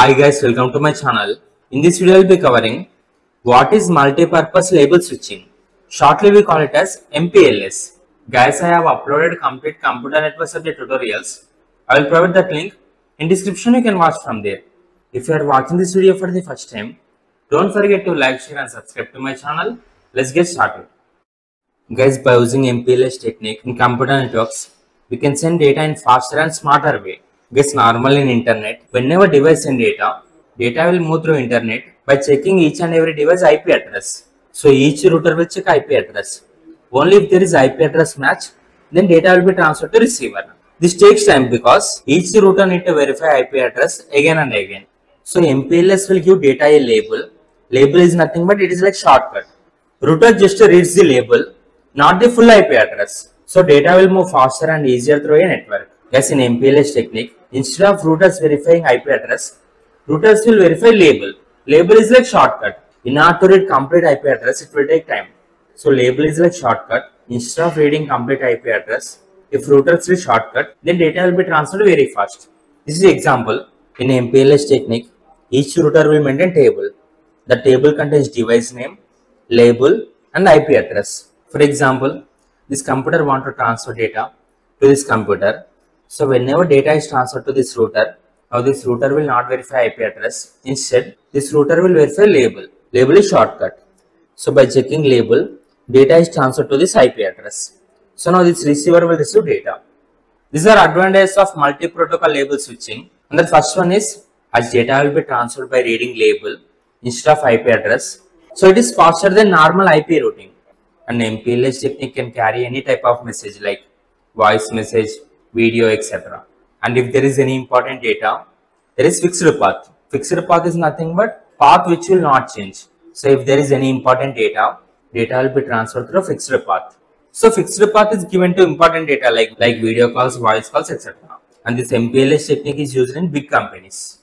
Hi guys, welcome to my channel. In this video, I will be covering what is multi-purpose label switching. Shortly, we call it as MPLS. Guys, I have uploaded complete computer network subject tutorials. I will provide that link in description. You can watch from there. If you are watching this video for the first time, don't forget to like, share, and subscribe to my channel. Let's get started. Guys, by using MPLS technique in computer networks, we can send data in faster and smarter way. Guys, normal in internet, whenever device send data, data will move through internet by checking each and every device IP address. So each router will check IP address. Only if there is IP address match, then data will be transferred to receiver. This takes time because each router need to verify IP address again and again. So MPLS will give data a label. Label is nothing but it is like shortcut. Router just reads the label, not the full IP address. So data will move faster and easier through a network. Yes, in MPLS technique, instead of routers verifying IP address, routers will verify label. Label is like shortcut. In order to read complete IP address, it will take time. So label is like shortcut. Instead of reading complete IP address, if routers read shortcut, then data will be transferred very fast. This is example. In MPLS technique, each router will maintain table. The table contains device name, label and IP address. For example, this computer want to transfer data to this computer. So whenever data is transferred to this router, now this router will not verify IP address. Instead, this router will verify label. Label is shortcut. So by checking label, data is transferred to this IP address. So now this receiver will receive data. These are advantages of multi-protocol label switching. And the first one is as data will be transferred by reading label instead of IP address. So it is faster than normal IP routing. And MPLS technique can carry any type of message like voice message, video, etc. And if there is any important data, there is fixed path. Fixed path is nothing but path which will not change. So if there is any important data, data will be transferred through fixed path. So fixed path is given to important data like, like video calls, voice calls, etc. And this MPLS technique is used in big companies.